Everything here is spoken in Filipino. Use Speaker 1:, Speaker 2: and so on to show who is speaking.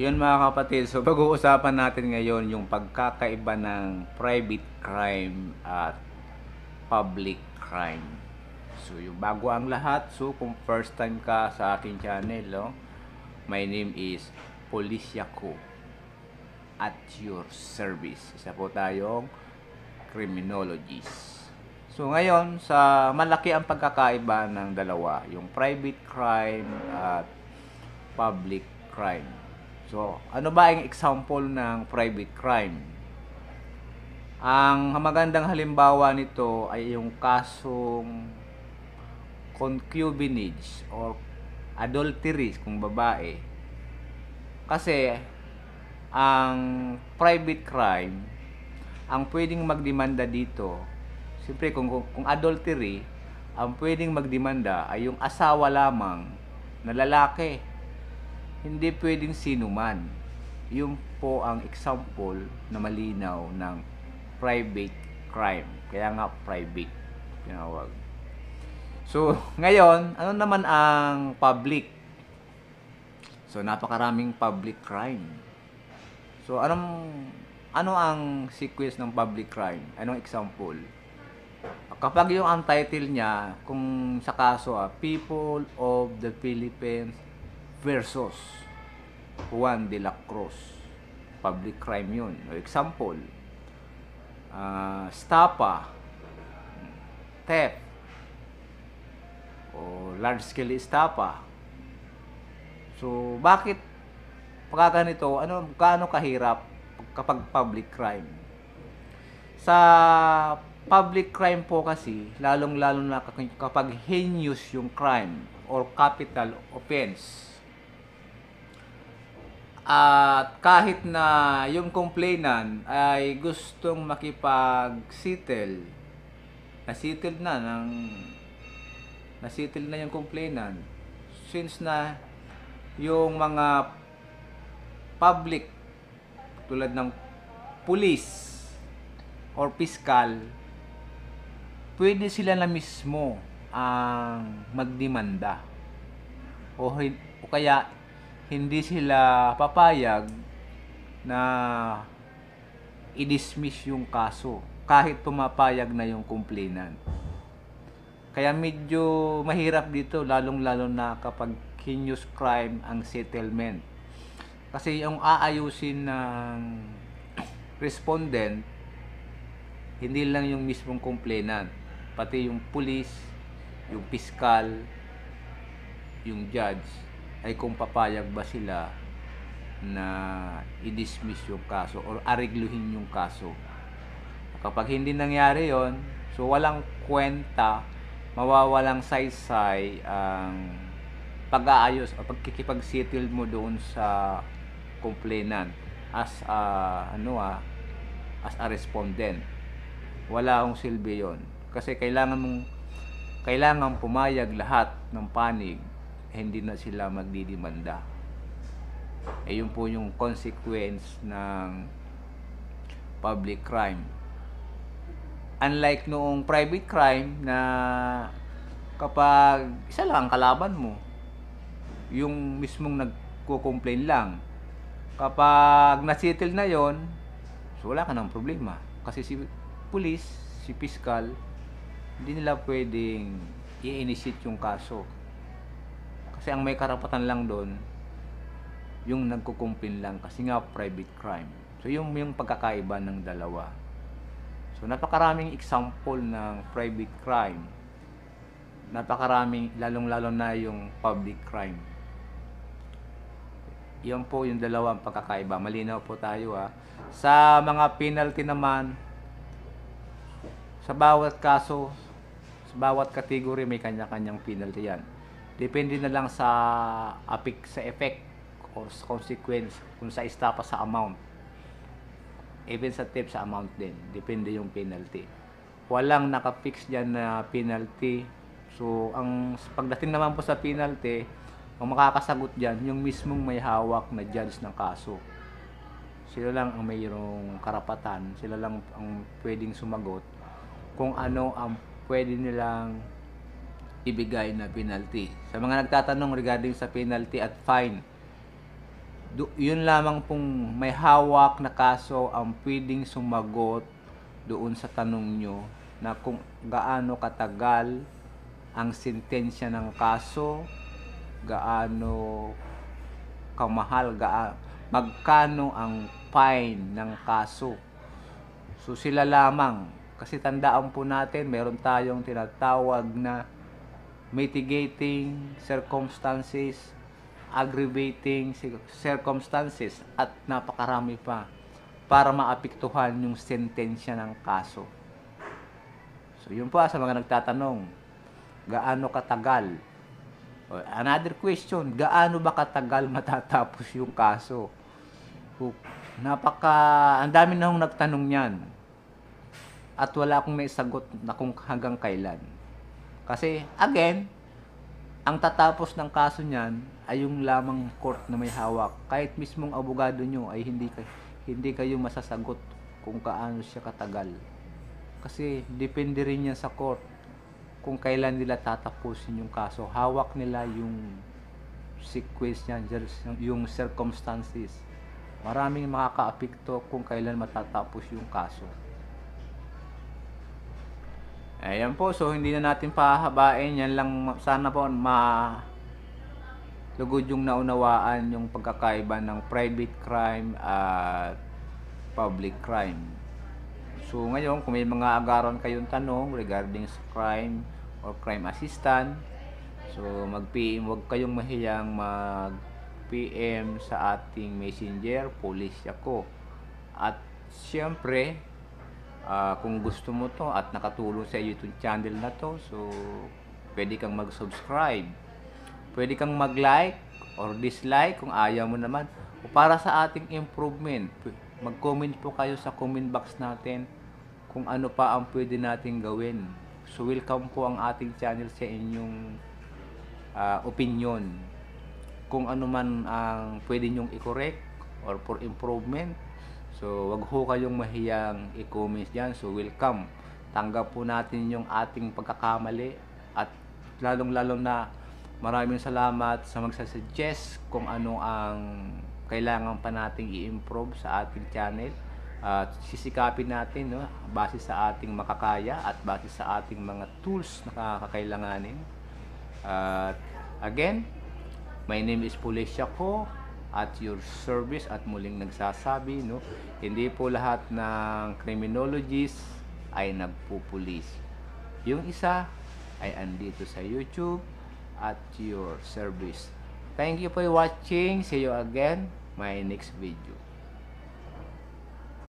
Speaker 1: Yun mga kapatid, so pag-uusapan natin ngayon yung pagkakaiba ng private crime at public crime. So yung bago ang lahat, so kung first time ka sa aking channel, no, my name is Polisiako at your service. Isa po tayong criminologist. So ngayon, sa malaki ang pagkakaiba ng dalawa, yung private crime at public crime. So, ano ba ang example ng private crime? Ang magandang halimbawa nito ay yung kasong concubinage or adultery kung babae. Kasi ang private crime, ang pwedeng magdemanda dito, siyempre kung, kung, kung adultery, ang pwedeng magdemanda ay yung asawa lamang na lalaki hindi pwedeng sino man. Yun po ang example na malinaw ng private crime. Kaya nga private tinawag. So, ngayon, ano naman ang public? So, napakaraming public crime. So, anong ano ang sequence ng public crime? Anong example? Kapag yung ang title niya, kung sa kaso, ah, People of the Philippines versus Juan de la Cruz. Public crime yun. Example, uh, stapa, theft, o large scale stapa. So, bakit pagka ganito, ano, gaano kahirap kapag public crime? Sa public crime po kasi, lalong-lalo na kapag heinous yung crime or capital offense, at kahit na yung complainant ay gustong makipag-settle, na-settle na ng na-settle na yung complainant. Since na yung mga public tulad ng police or piskal pwede sila na mismo ang magdemanda. O, o kaya hindi sila papayag na i-dismiss yung kaso kahit pumapayag na yung complainant. Kaya medyo mahirap dito lalong-lalo na kapag heinous crime ang settlement. Kasi yung aayusin ng respondent hindi lang yung mismong complainant, pati yung police, yung piskal, yung judge ay kung papayag ba sila na i-dismiss yung kaso or arigluhin yung kaso. Kapag hindi nangyari yon so walang kwenta, mawawalang saysay ang pag-aayos o pagkikipag-settle mo doon sa complainant as a, ano ah, as a respondent. Wala akong silbi yon Kasi kailangan mong kailangan pumayag lahat ng panig hindi na sila magdidimanda. Eh yun po yung consequence ng public crime. Unlike noong private crime na kapag isa lang ang kalaban mo, yung mismong nagko-complain lang. Kapag nasettle na yon, so wala ka ng problema. Kasi si police, si fiscal, hindi nila pwedeng i-initiate yung kaso kasi ang may karapatan lang doon, yung nagkukumpin lang kasi nga private crime. So yung yung pagkakaiba ng dalawa. So napakaraming example ng private crime. Napakaraming lalong-lalo na yung public crime. Yan po yung dalawang pagkakaiba. Malinaw po tayo ha. Sa mga penalty naman, sa bawat kaso, sa bawat category may kanya-kanyang penalty yan. Depende na lang sa apik sa effect or sa consequence kung sa istapa sa amount. Even sa tip sa amount din. Depende yung penalty. Walang nakafix dyan na penalty. So, ang pagdating naman po sa penalty, ang makakasagot dyan, yung mismong may hawak na judge ng kaso. Sila lang ang mayroong karapatan. Sila lang ang pwedeng sumagot kung ano ang pwede nilang ibigay na penalty. Sa mga nagtatanong regarding sa penalty at fine, do, yun lamang pong may hawak na kaso ang pwedeng sumagot doon sa tanong nyo na kung gaano katagal ang sentensya ng kaso, gaano kamahal, gaa, magkano ang fine ng kaso. So sila lamang, kasi tandaan po natin, meron tayong tinatawag na mitigating circumstances, aggravating cir- circumstances, at napakarami pa para maapektuhan yung sentensya ng kaso. So yun po ah, sa mga nagtatanong, gaano katagal? Another question, gaano ba katagal matatapos yung kaso? Napaka, ang dami na hong nagtanong niyan. At wala akong may sagot na kung hanggang kailan. Kasi, again, ang tatapos ng kaso niyan ay yung lamang court na may hawak. Kahit mismong abogado nyo ay hindi, kay- hindi kayo masasagot kung kaano siya katagal. Kasi depende rin yan sa court kung kailan nila tatapusin yung kaso. Hawak nila yung sequence niyan, yung circumstances. Maraming makakaapekto kung kailan matatapos yung kaso. Ayan po, so hindi na natin pahabain. Yan lang, sana po ma lugod yung naunawaan yung pagkakaiba ng private crime at public crime. So ngayon, kung may mga agaran kayong tanong regarding sa crime or crime assistant, so mag-PM, huwag kayong mahiyang mag-PM sa ating messenger, police ako. At siyempre, ah, kung gusto mo to at nakatulong sa YouTube channel na to, so pwede kang mag-subscribe. Pwede kang mag-like or dislike kung ayaw mo naman. O para sa ating improvement, mag-comment po kayo sa comment box natin kung ano pa ang pwede nating gawin. So welcome po ang ating channel sa inyong ah, opinion. Kung ano man ang pwede nyong i-correct or for improvement. So wag ho kayong mahiyang i-comment dyan. So welcome. Tanggap po natin yung ating pagkakamali at lalong-lalo na maraming salamat sa magsasuggest kung ano ang kailangan pa nating i-improve sa ating channel at sisikapin natin no base sa ating makakaya at base sa ating mga tools na kakailanganin at again my name is Pulisya ko at your service at muling nagsasabi no hindi po lahat ng criminologists ay nagpupulis yung isa ay andito sa YouTube at your service. Thank you for watching. See you again my next video.